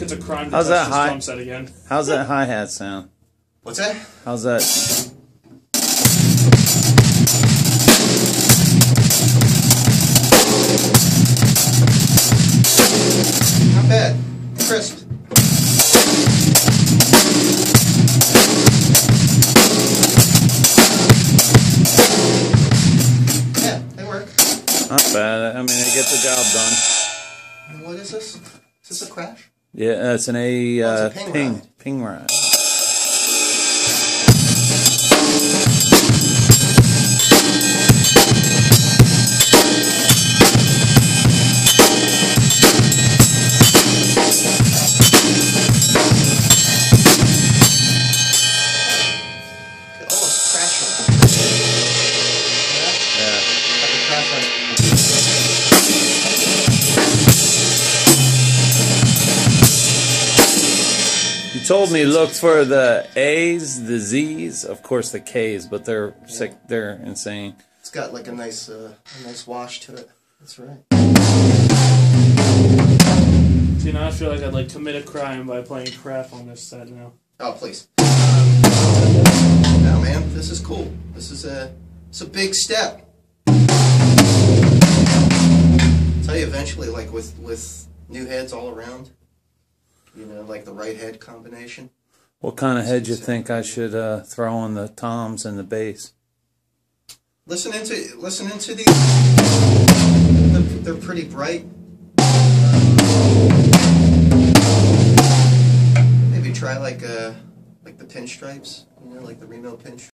How's touch that this high? drum set again. How's that hi hat sound? What's that? How's that? Not bad. Crisp. Yeah, they work. Not bad. I mean, they get the job done. And what is this? Is this a crash? Yeah, it's an A Oh, uh, it's a ping ping ride. ping ride. It almost crashing. Told me look for the A's, the Z's, of course the K's, but they're sick. They're insane. It's got like a nice, uh, a nice wash to it. That's right. See, now I feel like I'd like commit a crime by playing crap on this set now. Oh, please. No, man, this is cool. This is a, it's a big step. tell you eventually, like with with new heads all around, you know, like the right head combination. What kind of head you think I should uh, throw on the toms and the bass? Listen into listening to these, they're, they're pretty bright. Maybe try like uh like the pinstripes, you know, like the Remo pinstripes.